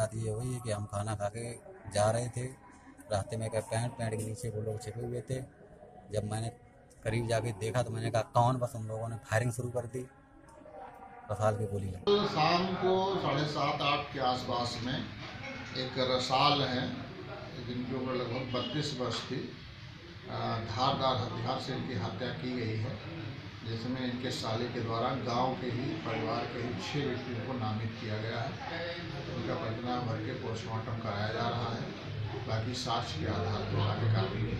वारदात ये हुई कि हम खाना खा के जा रहे थे। रास्ते में क्या पैंट पैंट के नीचे वो लोग छिपे हुए थे। जब मैंने करीब जाके देखा तो मैंने कहा, कौन बस उन लोगों ने फायरिंग शुरू कर दी? रसाल की गोली लगी। शाम को साढ़े सात, आठ के आसपास में एक रसाल है जिनकी उम्र लगभग बत्तीस वर्ष थी। धारदार हथियार से इनकी हत्या की गई है। जिसमें इनके साले के द्वारा गाँव के ही, परिवार के ही छः व्यक्तियों को नामित किया गया है। पोस्टमार्टम कराया जा रहा है। बाकी साक्ष्य के आधार पर आगे कार्रवाई